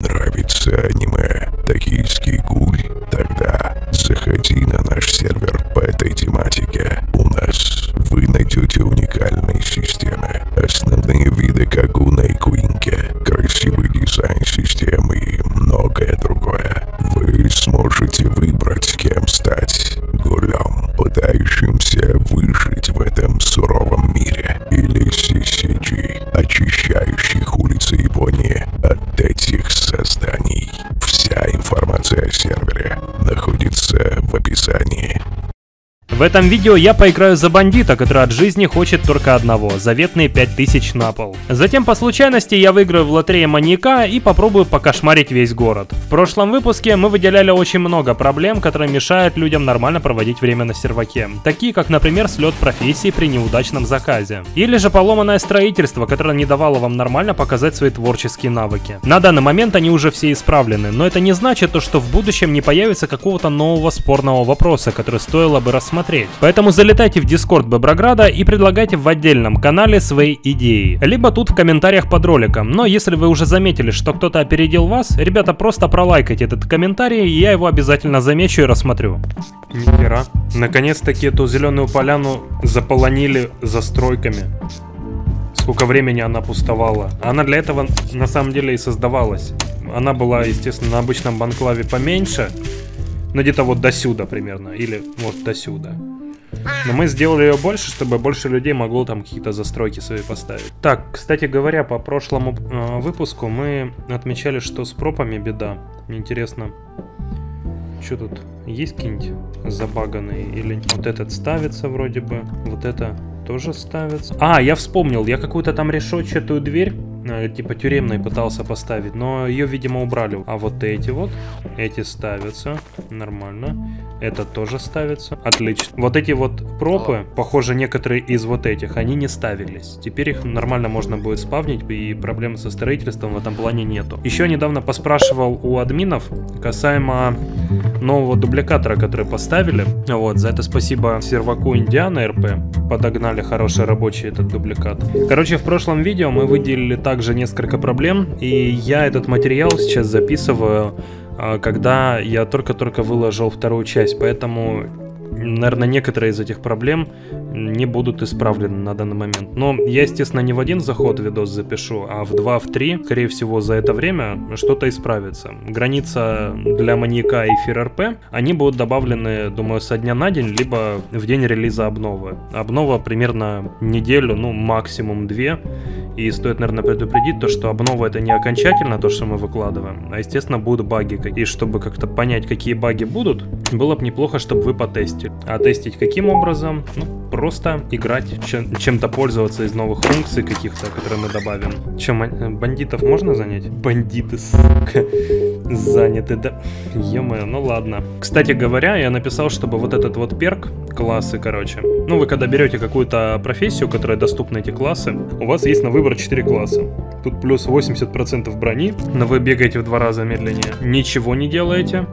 Нравится аниме «Токийский гуль»? Тогда заходи на наш сервер В этом видео я поиграю за бандита, который от жизни хочет только одного – заветные 5000 на пол. Затем по случайности я выиграю в лотерее маньяка и попробую покошмарить весь город. В прошлом выпуске мы выделяли очень много проблем, которые мешают людям нормально проводить время на серваке. Такие как, например, слет профессии при неудачном заказе. Или же поломанное строительство, которое не давало вам нормально показать свои творческие навыки. На данный момент они уже все исправлены, но это не значит то, что в будущем не появится какого-то нового спорного вопроса, который стоило бы рассмотреть смотреть. Поэтому залетайте в Дискорд Беброграда и предлагайте в отдельном канале свои идеи. Либо тут в комментариях под роликом. Но если вы уже заметили, что кто-то опередил вас, ребята, просто пролайкайте этот комментарий, и я его обязательно замечу и рассмотрю. Нихера. Наконец-таки эту зеленую поляну заполонили застройками. Сколько времени она пустовала. Она для этого на самом деле и создавалась. Она была, естественно, на обычном банклаве поменьше, ну, где-то вот до сюда примерно. Или вот до сюда. Но мы сделали ее больше, чтобы больше людей могло там какие-то застройки свои поставить. Так, кстати говоря, по прошлому э, выпуску мы отмечали, что с пропами беда. Мне интересно, что тут? Есть какие-нибудь забаганные? Или вот этот ставится вроде бы, вот это тоже ставится. А, я вспомнил, я какую-то там решетчатую дверь типа тюремной пытался поставить, но ее, видимо, убрали. А вот эти вот, эти ставятся, нормально. Это тоже ставится, отлично. Вот эти вот пропы, похоже, некоторые из вот этих, они не ставились. Теперь их нормально можно будет спавнить, и проблем со строительством в этом плане нету. Еще недавно поспрашивал у админов касаемо нового дубликатора, который поставили. Вот, за это спасибо серваку Индиана РП. Подогнали хороший рабочий этот дубликат. Короче, в прошлом видео мы выделили также несколько проблем, и я этот материал сейчас записываю, а, когда я только-только выложил вторую часть, поэтому наверное, некоторые из этих проблем не будут исправлены на данный момент. Но я, естественно, не в один заход видос запишу, а в два, в три. Скорее всего, за это время что-то исправится. Граница для маньяка и РП, они будут добавлены, думаю, со дня на день, либо в день релиза обновы. Обнова примерно неделю, ну, максимум две. И стоит, наверное, предупредить то, что обнова это не окончательно то, что мы выкладываем, а, естественно, будут баги. И чтобы как-то понять, какие баги будут, было бы неплохо, чтобы вы потестили. А тестить каким образом? Ну, просто играть, чем-то пользоваться из новых функций каких-то, которые мы добавим. Чем, бандитов можно занять? Бандиты, сука, заняты, да. ё ну ладно. Кстати говоря, я написал, чтобы вот этот вот перк, классы, короче. Ну, вы когда берете какую-то профессию, которая доступна эти классы, у вас есть на выбор 4 класса. Тут плюс 80% брони, но вы бегаете в два раза медленнее. Ничего не делаете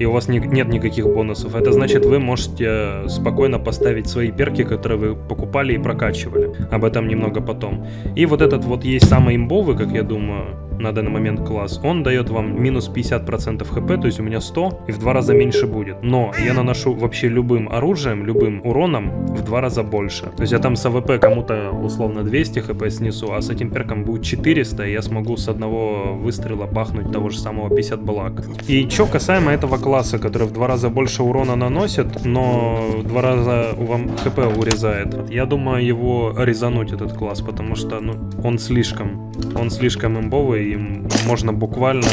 и у вас не, нет никаких бонусов. Это значит, вы можете спокойно поставить свои перки, которые вы покупали и прокачивали. Об этом немного потом. И вот этот вот есть самый имбовый, как я думаю, на данный момент класс, он дает вам минус 50% хп, то есть у меня 100 и в два раза меньше будет. Но я наношу вообще любым оружием, любым уроном в два раза больше. То есть я там с АВП кому-то условно 200 хп снесу, а с этим перком будет 400, и я смогу с одного выстрела бахнуть того же самого 50 балак. И что касаемо этого класса, который в два раза больше урона наносит, но в два раза вам хп урезает, я думаю его резануть этот класс, потому что ну, он слишком, он слишком имбовый, им можно буквально,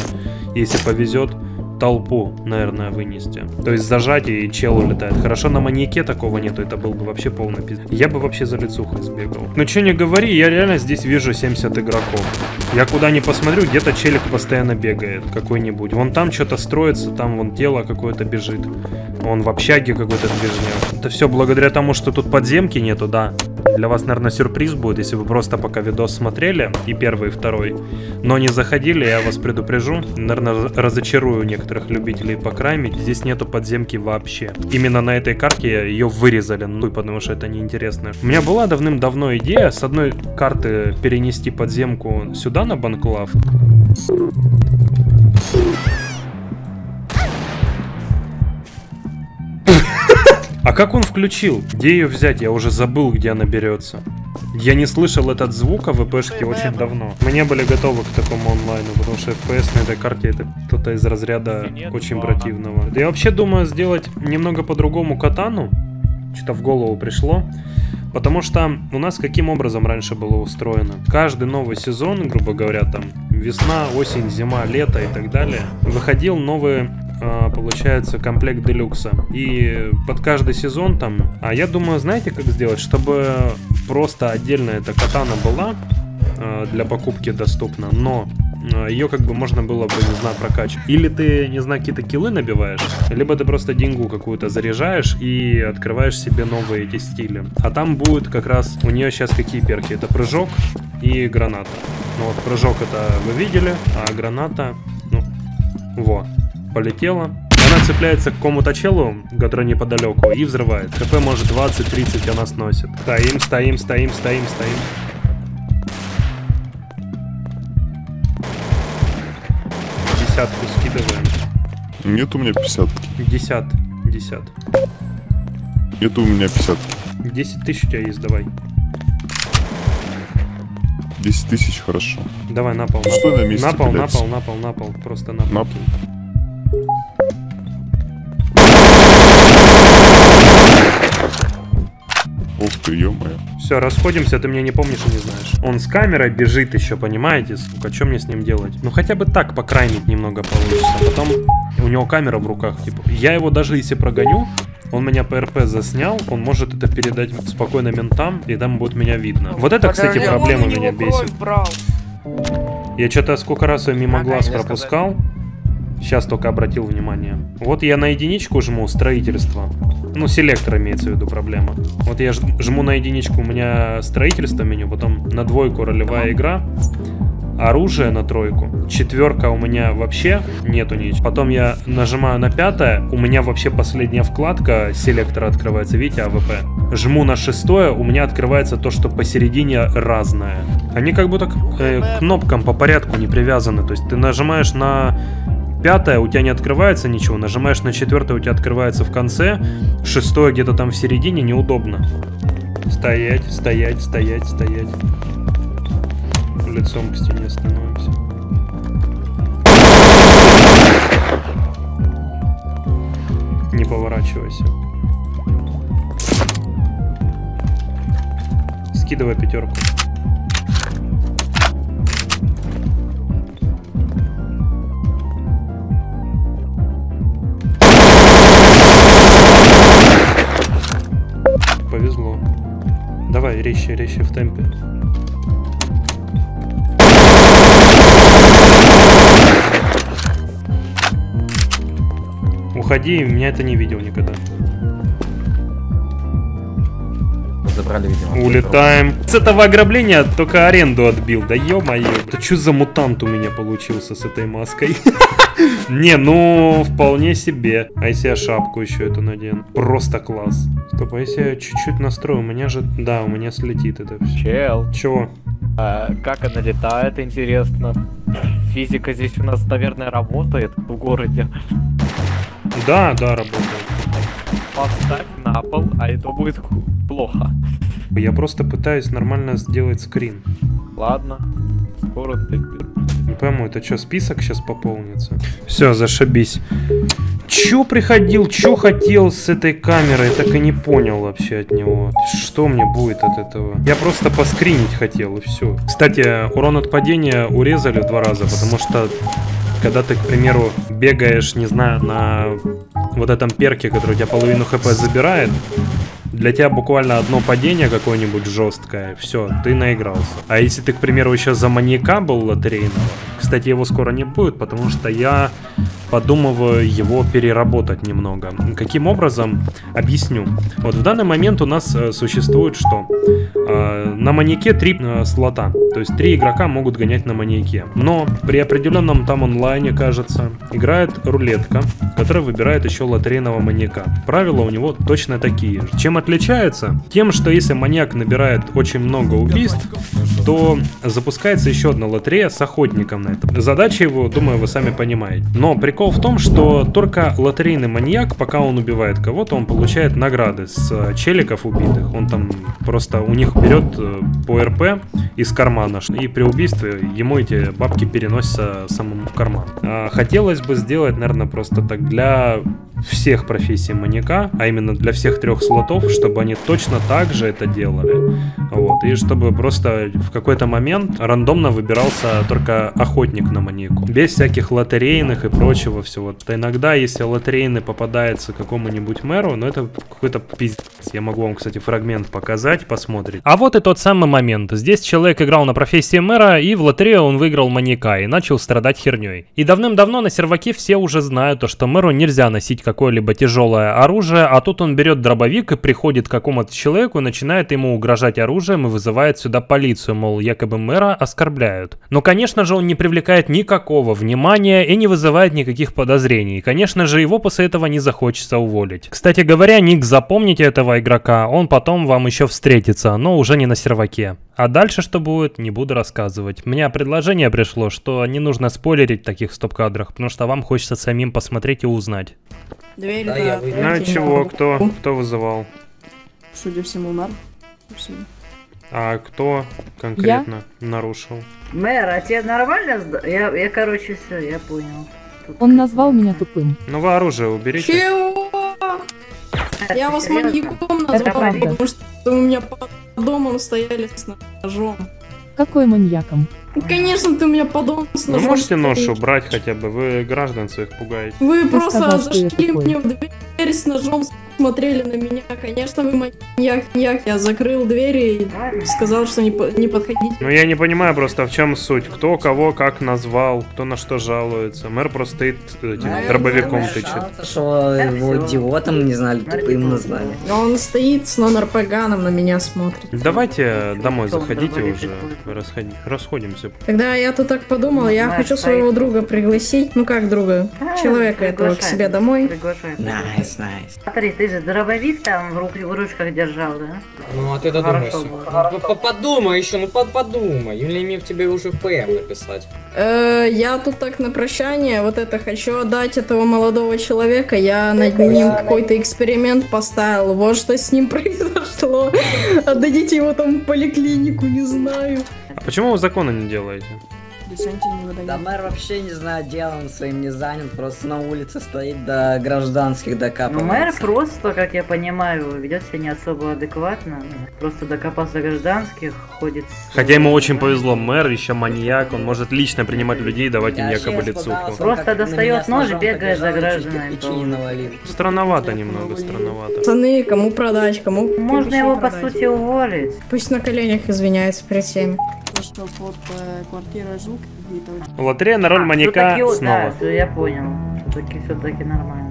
если повезет, толпу, наверное, вынести. То есть зажать и чел улетает. Хорошо, на маньяке такого нету, это был бы вообще полный пиздец. Я бы вообще за лицухой сбегал. Ну что не говори, я реально здесь вижу 70 игроков. Я куда ни посмотрю, где-то челик постоянно бегает какой-нибудь. Вон там что-то строится, там вон тело какое-то бежит. Он в общаге какой-то движняк. Это все благодаря тому, что тут подземки нету, да. Для вас, наверное, сюрприз будет, если вы просто пока видос смотрели, и первый, и второй, но не заходили, я вас предупрежу. Наверное, разочарую некоторых любителей покраймить. Здесь нету подземки вообще. Именно на этой карте ее вырезали, ну, потому что это неинтересно. У меня была давным-давно идея с одной карты перенести подземку сюда на банклав. А как он включил? Где ее взять? Я уже забыл, где она берется. Я не слышал этот звук о ВПшке очень давно. Мы не были готовы к такому онлайну, потому что FPS на этой карте это кто-то из разряда очень противного. Да я вообще думаю сделать немного по-другому катану. Что-то в голову пришло. Потому что у нас каким образом раньше было устроено? Каждый новый сезон, грубо говоря, там весна, осень, зима, лето и так далее, выходил новый а, получается комплект делюкса. И под каждый сезон там... А я думаю, знаете, как сделать? Чтобы просто отдельно эта катана была а, для покупки доступна, но а, ее как бы можно было бы, не знаю, прокачивать. Или ты, не знаю, какие-то килы набиваешь, либо ты просто деньгу какую-то заряжаешь и открываешь себе новые эти стили. А там будет как раз, у нее сейчас какие перки? Это прыжок и граната. Ну вот, прыжок это вы видели, а граната, ну, во, полетела. Она цепляется к какому-то челу, который неподалеку, и взрывает. КП может 20-30 она сносит. Стоим, стоим, стоим, стоим, стоим. Десятку скидываем. Нет у меня 50. Десят. Десят. Нет у меня 50. 10 тысяч у тебя есть, давай. 10 тысяч, хорошо. Давай на пол. Что на месте, на пол, на пол, на пол, на пол. Просто на пол. На пол. Ты, ё-моё. Все, расходимся, ты меня не помнишь и не знаешь. Он с камерой бежит еще, понимаете, сука, что мне с ним делать? Ну хотя бы так покрайнить немного получится. а Потом у него камера в руках, типа. Я его даже если прогоню, он меня по РП заснял, он может это передать спокойно ментам, и там будет меня видно. Вот это, кстати, Подожди, проблема меня бесит. брал. Я что-то сколько раз ее мимо Ага, глаз пропускал. Сейчас только обратил внимание. Вот я на единичку жму строительство. Ну, селектор имеется в виду проблема. Вот я жму на единичку, у меня строительство меню, потом на двойку ролевая игра, оружие на тройку, четверка у меня вообще нету ничего. Потом я нажимаю на пятое, у меня вообще последняя вкладка селектора открывается, видите, АВП. Жму на шестое, у меня открывается то, что посередине разное. Они как будто к э, кнопкам по порядку не привязаны, то есть ты нажимаешь на Пятое, у тебя не открывается ничего, нажимаешь на четвертое, у тебя открывается в конце, шестое где-то там в середине, неудобно. Стоять, стоять, стоять, стоять. Лицом к стене становимся. Не поворачивайся. Скидывай пятерку. Резче, резче в темпе. Уходи, меня это не видел никогда. Забрали, видимо. Улетаем. С этого ограбления только аренду отбил. Да ё-моё. Это что за мутант у меня получился с этой маской? Не, ну, вполне себе. А если я шапку еще эту надену? Просто класс. Стоп, а если я чуть-чуть настрою? У меня же... Да, у меня слетит это все. Чел, Чего? а как она летает, интересно. Физика здесь у нас, наверное, работает в городе. Да, да, работает. Поставь на пол, а это будет плохо. Я просто пытаюсь нормально сделать скрин. Ладно, скоро ты... Пойму, это что, список сейчас пополнится? Все, зашибись. Чё приходил, чё хотел с этой камерой, так и не понял вообще от него. Что мне будет от этого? Я просто поскринить хотел и все. Кстати, урон от падения урезали в два раза, потому что когда ты, к примеру, бегаешь, не знаю, на вот этом перке, который у тебя половину хп забирает, для тебя буквально одно падение какое-нибудь жесткое, все, ты наигрался. А если ты, к примеру, еще за маньяка был лотерейного, кстати, его скоро не будет, потому что я подумываю его переработать немного. Каким образом? Объясню. Вот в данный момент у нас э, существует что? Э, на маньяке три э, слота, то есть три игрока могут гонять на маньяке. Но при определенном там онлайне, кажется, играет рулетка, которая выбирает еще лотерейного маньяка. Правила у него точно такие. Чем отличается? Тем, что если маньяк набирает очень много убийств, то запускается еще одна лотерея с охотником на это. Задача его, думаю, вы сами понимаете. Но прикол в том, что только лотерейный маньяк, пока он убивает кого-то, он получает награды с э, челиков убитых. Он там просто у них берет э, по РП из кармана, и при убийстве ему эти бабки переносятся самому в карман. А хотелось бы сделать, наверное, просто так для всех профессий маньяка, а именно для всех трех слотов, чтобы они точно так же это делали. Вот. И чтобы просто в какой-то момент рандомно выбирался только охотник на маньяку. Без всяких лотерейных и прочего всего. То иногда, если лотерейный попадается какому-нибудь мэру, ну это какой-то пиздец. Я могу вам, кстати, фрагмент показать, посмотреть. А вот и тот самый момент. Здесь человек играл на профессии мэра, и в лотерею он выиграл маньяка и начал страдать херней. И давным-давно на серваке все уже знают, то, что мэру нельзя носить какое-либо тяжелое оружие, а тут он берет дробовик и приходит к какому-то человеку, начинает ему угрожать оружием и вызывает сюда полицию, мол, якобы мэра оскорбляют. Но, конечно же, он не привлекает никакого внимания и не вызывает никаких подозрений. Конечно же, его после этого не захочется уволить. Кстати говоря, ник запомните этого игрока, он потом вам еще встретится, но уже не на серваке. А дальше что будет, не буду рассказывать. Меня предложение пришло, что не нужно спойлерить в таких стоп-кадрах, потому что вам хочется самим посмотреть и узнать. Дверь, Да, да. я. Ну чего, кто, кто вызывал? Судя всему. Все. А кто конкретно нарушил? Мэр, а тебе нормально? Я, я короче, все, я понял. Тут Он назвал меня тупым. Ну вы оружие уберите. Чего? Я вас маньяком правда. потому что у меня под домом стояли с ножом. Какой маньяком? Ну, конечно, ты у меня под домом с Вы ножом можете нож стоишь. убрать хотя бы? Вы граждан своих пугаете. Вы просто сказал, что я зашли такой? мне в дверь с ножом, смотрели на меня. Конечно, вы маньяк, маньяк. Я закрыл дверь и сказал, что не, по- не подходите. Ну я не понимаю просто в чем суть. Кто кого как назвал, кто на что жалуется. Мэр просто стоит этим Наверное, дробовиком мэр тычет. Что его идиотом не знали, Мэр тупым идиот. назвали. Он стоит с нон-РПГаном на меня смотрит. Давайте домой Кто заходите уже. Расходи- Расходимся. Тогда я тут так подумал, я Мэр хочу своего друга пригласить. Ну как друга? А, Человека этого к себе домой. Nice, nice. Смотри, ты же дробовик там в, рук- в ручках держал, да? Ну а ты додумайся. Ну, по- Подумай еще, ну под- подумай. Или мне в тебе уже в ПМ написать. Э, я тут так на прощание вот это хочу отдать этого молодого человека. Я над ним какой-то эксперимент поставил. Вот что с ним произошло. Отдадите его там в поликлинику, не знаю. А почему вы закона не делаете? Да мэр вообще не знаю, делом своим не занят, просто на улице стоит до гражданских Ну, докапывается. мэр просто, как я понимаю, ведет себя не особо адекватно. Просто докопался гражданских, ходит с... Хотя ему очень повезло, мэр еще маньяк, он может лично принимать людей и давать им якобы лицуху. Просто достает нож и бегает за гражданами не. Странновато немного, странновато. Пацаны, кому продать, кому Можно его, по сути, уволить. Пусть на коленях извиняется перед всеми. Что под э, квартирой звук какие-то очень Лотерея на роль маньяка Всё-таки, снова. Да, я понял. Все-таки, все-таки нормально.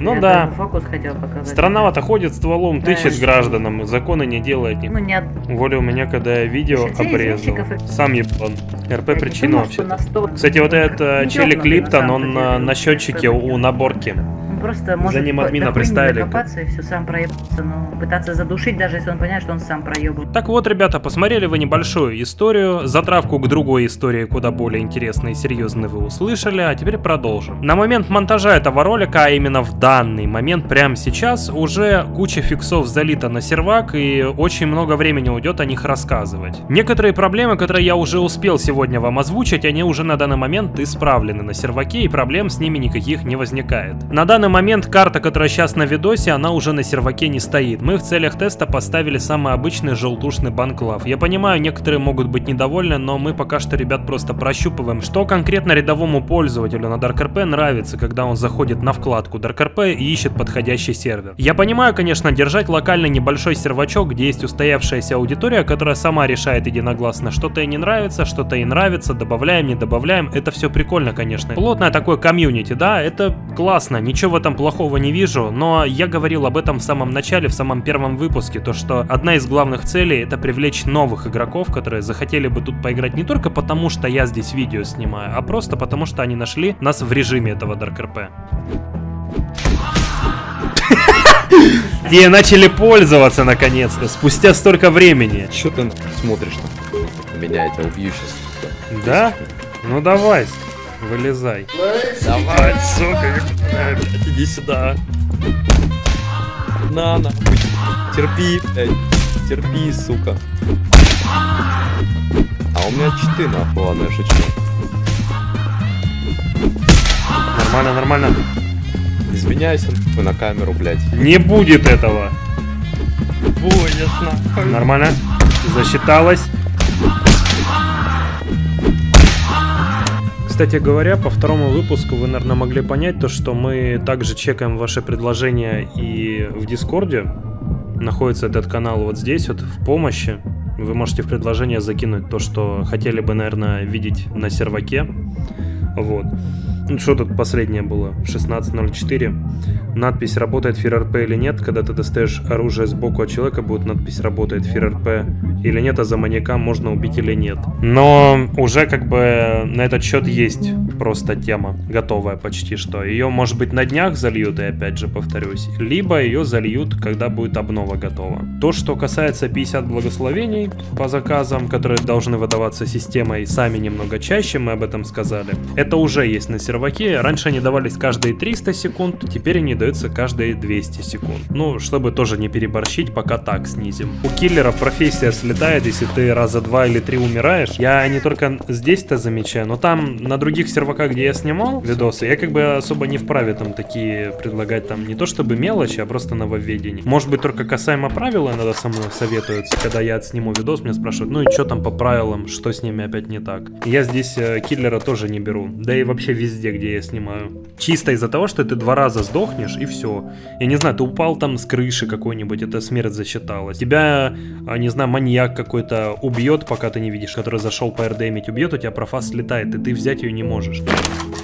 Ну я да. фокус хотел показать. Странновато ходит стволом, Да. тычет гражданам, законы не делает. Ну, нет. Уволил меня, когда я видео Слушайте, обрезал. изменщиков- Сам ебан. РП Я причина думал, вообще. что 100 Кстати, вот этот э, челик Липтон, он на, деле. на счетчике у наборки. Он просто может ним по- админа приставили. докопаться и все сам проебаться, но пытаться задушить, даже если он понимает, что он сам проебал. Так вот, ребята, посмотрели вы небольшую историю, затравку к другой истории, куда более интересной и серьезной вы услышали, а теперь продолжим. На момент монтажа этого ролика, а именно в данный момент, прямо сейчас, уже куча фиксов залита на сервак и очень много времени уйдет о них рассказывать. Некоторые проблемы, которые я уже успел сегодня вам озвучить, они уже на данный момент исправлены на серваке и проблем с ними никаких не возникает. На данный данный момент карта, которая сейчас на видосе, она уже на серваке не стоит. Мы в целях теста поставили самый обычный желтушный банклав. Я понимаю, некоторые могут быть недовольны, но мы пока что, ребят, просто прощупываем, что конкретно рядовому пользователю на DarkRP нравится, когда он заходит на вкладку DarkRP и ищет подходящий сервер. Я понимаю, конечно, держать локальный небольшой сервачок, где есть устоявшаяся аудитория, которая сама решает единогласно, что-то ей не нравится, что-то ей нравится, добавляем, не добавляем, это все прикольно, конечно. Плотное такое комьюнити, да, это классно, ничего этом плохого не вижу, но я говорил об этом в самом начале, в самом первом выпуске, то что одна из главных целей это привлечь новых игроков, которые захотели бы тут поиграть не только потому, что я здесь видео снимаю, а просто потому, что они нашли нас в режиме этого Dark RP. Те начали пользоваться наконец-то, спустя столько времени. Че ты смотришь-то? Меня я тебя убью сейчас. Да? Ну давай, вылезай. Давай, сука, иди сюда. На, на. Терпи, блядь. Терпи, сука. А у меня читы, нахуй, ладно, я шучу. Нормально, нормально. Извиняйся, нахуй, на камеру, блядь. Не будет этого. Будет, нахуй. Нормально. Засчиталось. Кстати говоря, по второму выпуску вы, наверное, могли понять то, что мы также чекаем ваши предложения и в Дискорде. Находится этот канал вот здесь вот, в помощи. Вы можете в предложение закинуть то, что хотели бы, наверное, видеть на серваке. Вот. Ну, что тут последнее было? 16.04. Надпись «Работает ФИРРП или нет?» Когда ты достаешь оружие сбоку от человека, будет надпись «Работает ФИРРП или нет?» А за маньяка можно убить или нет. Но уже как бы на этот счет есть просто тема, готовая почти что. Ее, может быть, на днях зальют, и опять же повторюсь. Либо ее зальют, когда будет обнова готова. То, что касается 50 благословений по заказам, которые должны выдаваться системой сами немного чаще, мы об этом сказали. Это уже есть на сервере серваке. Раньше они давались каждые 300 секунд, теперь они даются каждые 200 секунд. Ну, чтобы тоже не переборщить, пока так снизим. У киллера профессия слетает, если ты раза два или три умираешь. Я не только здесь-то замечаю, но там на других серваках, где я снимал видосы, я как бы особо не вправе там такие предлагать там не то чтобы мелочи, а просто нововведения. Может быть только касаемо правил иногда со мной советуются, когда я отсниму видос, меня спрашивают, ну и что там по правилам, что с ними опять не так. Я здесь э, киллера тоже не беру, да и вообще везде, где я снимаю. Чисто из-за того, что ты два раза сдохнешь и все. Я не знаю, ты упал там с крыши какой-нибудь, это смерть засчиталась. Тебя, а, не знаю, маньяк какой-то убьет, пока ты не видишь, который зашел по РДМить, убьет, у тебя профас слетает, и ты взять ее не можешь.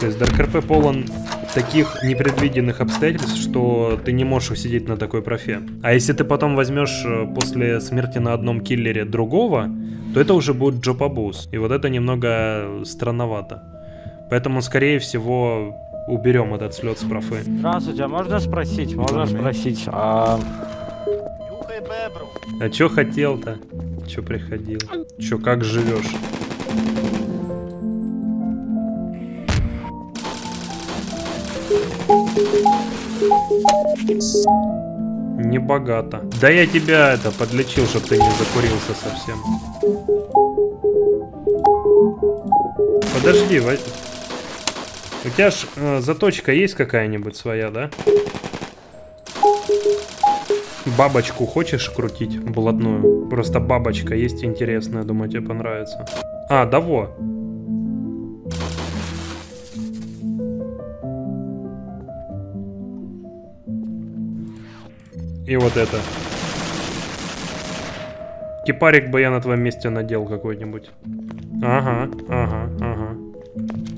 То есть ДРКРП полон таких непредвиденных обстоятельств, что ты не можешь усидеть на такой профе. А если ты потом возьмешь э, после смерти на одном киллере другого, то это уже будет джопабуз. И вот это немного странновато. Поэтому, скорее всего, уберем этот слет с профы. Здравствуйте, а можно спросить? Можно спросить, а... А чё хотел-то? Чё приходил? Чё, как живешь? Не богато. Да я тебя это подлечил, чтобы ты не закурился совсем. Подожди, во... У тебя ж э, заточка есть какая-нибудь своя, да? Бабочку хочешь крутить блатную? Просто бабочка есть интересная, думаю, тебе понравится. А, да во. И вот это. Кипарик бы я на твоем месте надел какой-нибудь. Ага, ага, ага.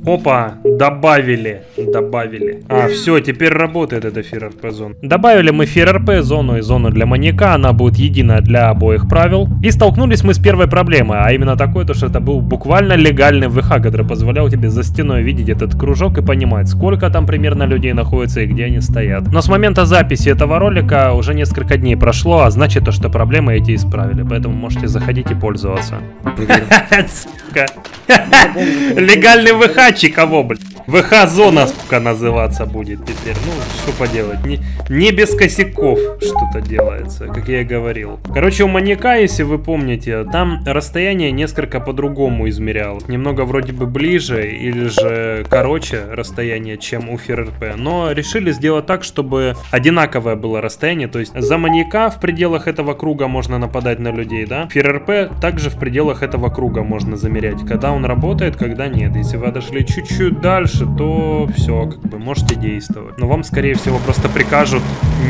Опа, добавили, добавили. А, все, теперь работает эта FRRP зона. Добавили мы FRRP зону и зону для маньяка, она будет единая для обоих правил. И столкнулись мы с первой проблемой, а именно такой, то что это был буквально легальный ВХ, который позволял тебе за стеной видеть этот кружок и понимать, сколько там примерно людей находится и где они стоят. Но с момента записи этого ролика уже несколько дней прошло, а значит то, что проблемы эти исправили, поэтому можете заходить и пользоваться. Легальный ВХ, кого, блядь? ВХ-зона, сука, называться будет теперь. Ну, что поделать, не, не без косяков что-то делается, как я и говорил. Короче, у маньяка, если вы помните, там расстояние несколько по-другому измерял. Немного вроде бы ближе или же короче расстояние, чем у ФРРП. Но решили сделать так, чтобы одинаковое было расстояние. То есть за маньяка в пределах этого круга можно нападать на людей, да? ФРРП также в пределах этого круга можно замерять. Когда он работает, когда нет. Если вы отошли чуть-чуть дальше, то все, как бы можете действовать. Но вам, скорее всего, просто прикажут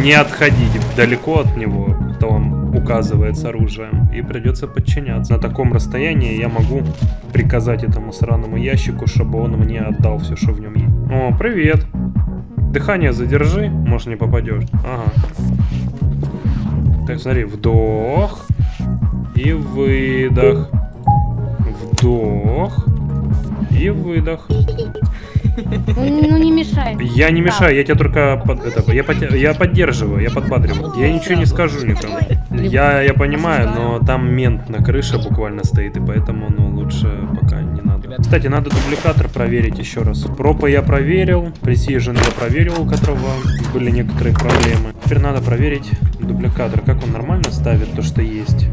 не отходить далеко от него, кто вам указывает с оружием. И придется подчиняться. На таком расстоянии я могу приказать этому сраному ящику, чтобы он мне отдал все, что в нем есть. О, привет. Дыхание задержи, может не попадешь. Ага. Так, смотри, вдох и выдох. Вдох и выдох. Ну не мешай. Я не мешаю, я тебя только под, это, я, под, я поддерживаю, я подбадриваю. Я ничего не скажу никому. Я, я понимаю, но там мент на крыше буквально стоит, и поэтому ну, лучше пока не надо. Кстати, надо дубликатор проверить еще раз. Пропы я проверил, Precision я проверил, у которого были некоторые проблемы. Теперь надо проверить дубликатор, как он нормально ставит то, что есть.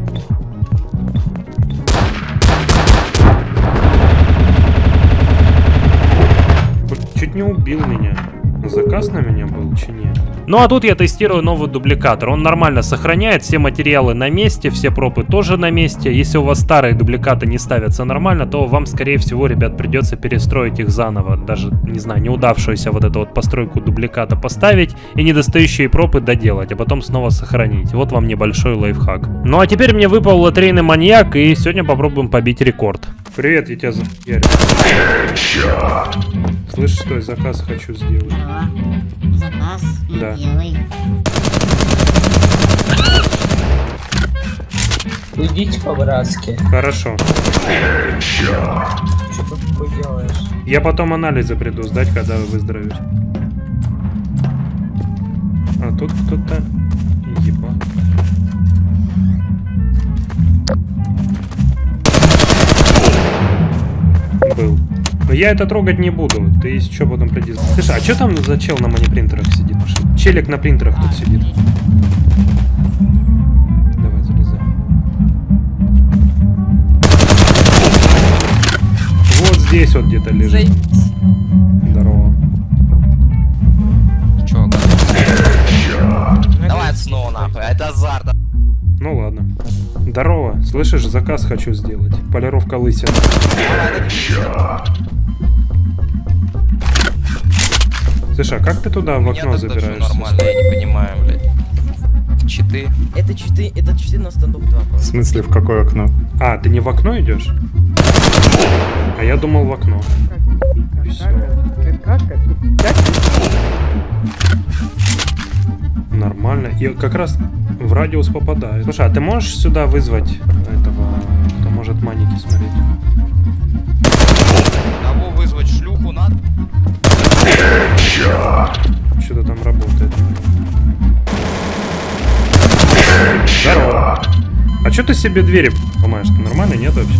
Чуть не убил меня. Заказ на меня был, чи нет? Ну а тут я тестирую новый дубликатор. Он нормально сохраняет, все материалы на месте, все пропы тоже на месте. Если у вас старые дубликаты не ставятся нормально, то вам, скорее всего, ребят, придется перестроить их заново. Даже, не знаю, неудавшуюся вот эту вот постройку дубликата поставить и недостающие пропы доделать, а потом снова сохранить. Вот вам небольшой лайфхак. Ну а теперь мне выпал лотерейный маньяк, и сегодня попробуем побить рекорд. Привет, я тебя захуярю. Слышь, стой, заказ хочу сделать. Заказ Да. делай. Уйдите по-братски. Хорошо. Что ты делаешь? Я потом анализы приду сдать, когда вы выздоровеете. А тут кто-то... Еба. Был. Но я это трогать не буду. Ты если что потом приди. Слушай, а что там за чел на манипринтерах сидит? Челик на принтерах тут сидит. Давай, залезай. Вот здесь вот где-то лежит. Здорово. Чё, Давай снова нахуй, а это азарт. Ну ладно. Здорово. Слышишь, заказ хочу сделать. Полировка лысины. Слушай, а как ты туда в окно забираешься? Нормально, я не понимаю, блядь. Читы. Это читы, это читы на стендоп 2. В смысле, в какое окно? А, ты не в окно идешь? А я думал в окно. Нормально. И как раз в радиус попадает. Слушай, а ты можешь сюда вызвать этого, кто может маники смотреть? Что-то там работает. Здорово. А что ты себе двери ломаешь? Ты нормально, нет вообще?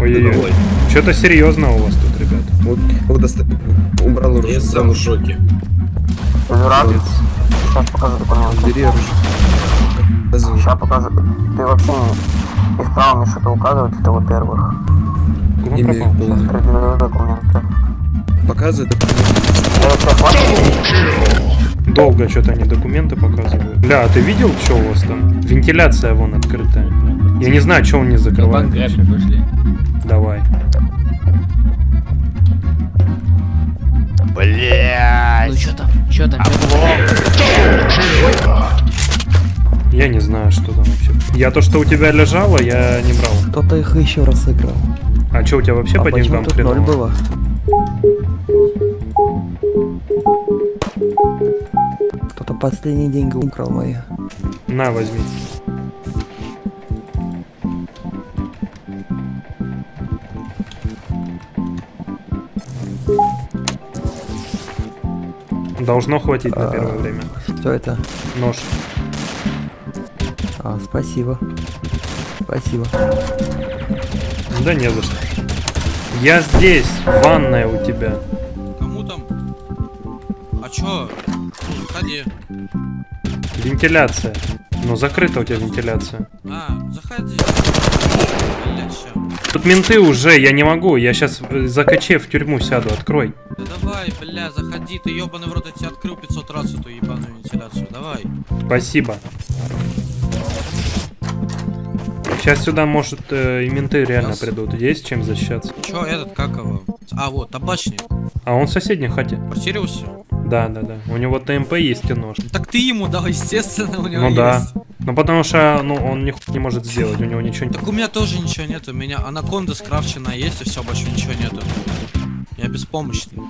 Ой-ой-ой. Что-то серьезно у вас тут, ребят. Вот, вот доста... убрал оружие. Я сам в шоке. Молодец. Сейчас покажу документы. Бери оружие. Сейчас покажу. Ты вообще не их правом мне что-то указывать, это во-первых. Куда Имею документы. Документы. Хватит? Долго что-то они документы показывают. Бля, а ты видел, что у вас там? Вентиляция вон открытая. Я не знаю, что он не закрывает. Давай. Блять. Ну что там? Что там? Я не знаю, что там вообще. Я то, что у тебя лежало, я не брал. Кто-то их еще раз играл. А что у тебя вообще а по деньгам хреново? было? Последние деньги украл мои. На, возьми. Должно хватить на А, первое время. Что это? Нож. А, спасибо. Спасибо. Да не за что. Я здесь, ванная у тебя. Кому там? А чё? Заходи. Вентиляция. Ну, закрыта у тебя вентиляция. А, заходи. Тут менты уже, я не могу. Я сейчас за КЧ в тюрьму сяду, открой. Да давай, бля, заходи, ты ёбаный в рот, я тебе открыл 500 раз эту ебаную вентиляцию, давай. Спасибо. Сейчас сюда, может, э, и менты реально Сейчас. придут. Есть чем защищаться? Чё, этот, как его? А, вот, табачник. А он в соседней хате. Себя? Да, да, да. У него ТМП есть и нож. Так ты ему дал, естественно, у него Ну да. есть. Ну потому что, ну, он ни хуй не может сделать, у него ничего Так у меня тоже ничего нету, у меня анаконда скрафченная есть, и все, больше ничего нету. Я беспомощный.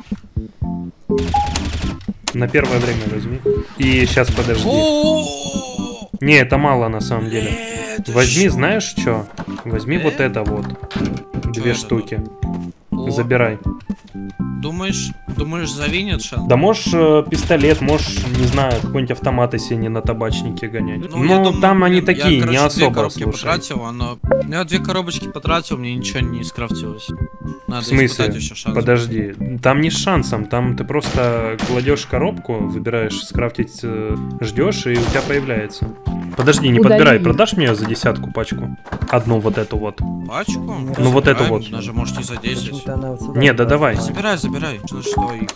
На первое время возьми. И сейчас подожди. Не, это мало на самом деле. Возьми, знаешь что? Возьми вот это вот. Две штуки. Забирай. Думаешь, думаешь, завинит шан? Да можешь э, пистолет, можешь, не знаю, какой-нибудь автомат, если не на табачнике гонять. Ну, я думаю, там они блин, такие, я, короче, не две особо, коробки слушай. потратил, оно... Я две коробочки потратил, мне ничего не скрафтилось. Надо В смысле? еще шанс. Подожди. Там не с шансом, там ты просто кладешь коробку, выбираешь скрафтить, э, ждешь, и у тебя появляется. Подожди, не Удали. подбирай, продашь мне за десятку пачку? Одну вот эту вот. Пачку? Ну, вот эту вот. Даже, может, и за 10. Почему-то она вот сюда Не, да давай. Забирай, забирай. Что, что их?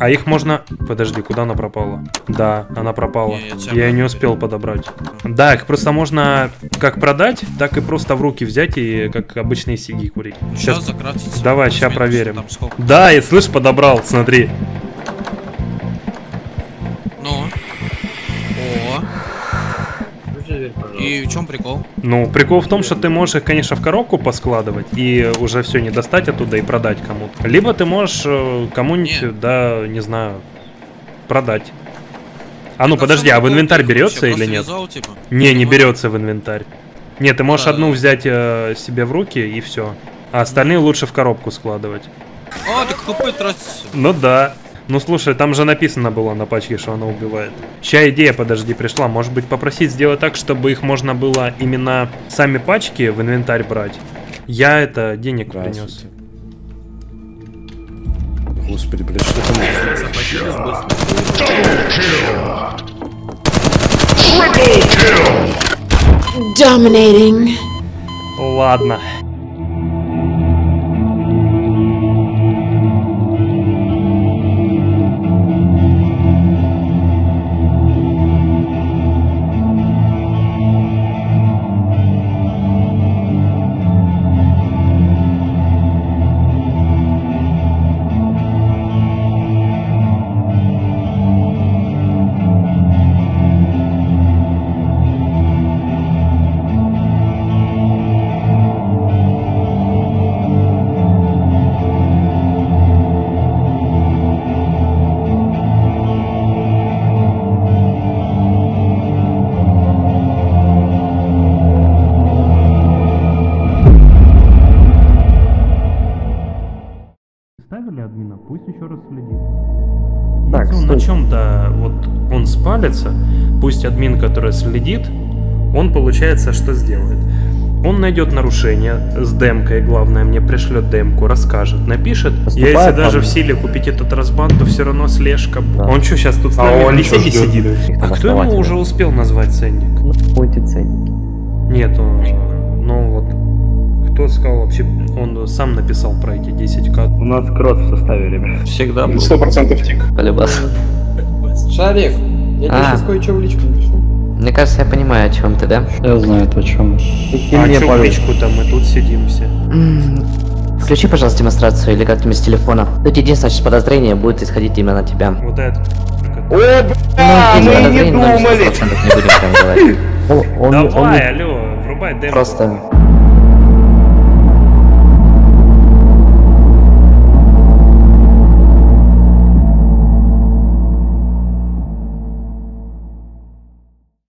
А их можно... Подожди, куда она пропала? Да, она пропала. Не, я Я ее не успел подобрать. Да, их просто можно как продать, так и просто в руки взять и как обычные сиги курить. Сейчас закрафтить. Давай, сейчас проверим. Да, я слышь, подобрал, смотри. И в чем прикол? Ну, прикол в том, что ты можешь их, конечно, в коробку поскладывать и уже все не достать оттуда и продать кому-то. Либо ты можешь э, кому-нибудь, да, не знаю, продать. А ну Так, подожди, а в инвентарь берется вообще? или нет? вязал, типа? Не, не Ну, берется в инвентарь. Нет, ты можешь Да. одну взять э, себе в руки и все. А остальные лучше в коробку складывать. А, так хп тратится. Ну да. Ну слушай, там же написано было на пачке, что она убивает. Ща идея, подожди, пришла. Может быть попросить сделать так, чтобы их можно было именно сами пачки в инвентарь брать. Я это денег принес. Господи, блядь, что там? Dominating. Ладно. Пусть админ, который следит, он получается что сделает? Он найдет нарушение с демкой, главное, мне пришлет демку, расскажет, напишет. Я если даже там. в силе купить этот разбан, то все равно слежка. Он что, сейчас тут с А нами он в беседе сидит? блядь, А кто ему уже успел назвать ценник? Будете ценники. Нет, он, ну вот, кто сказал вообще, он сам написал про эти 10к. У нас крот в составе, ребят. Всегда был. Сто процентов тик. Полюбас. Шарик, я тебе А. сейчас кое-что в личку напишу. Мне кажется, я понимаю, о чем ты, да? Я знаю, о чем. А мне в повез. личку-то мы тут сидим все? Включи, пожалуйста, демонстрацию или как-нибудь с телефона. Тут единственное сейчас подозрение будет исходить именно от тебя. Вот это. О, бля, Ну, мы и не думали. 100% не будем прям говорить. Давай, алло, врубай демку. Просто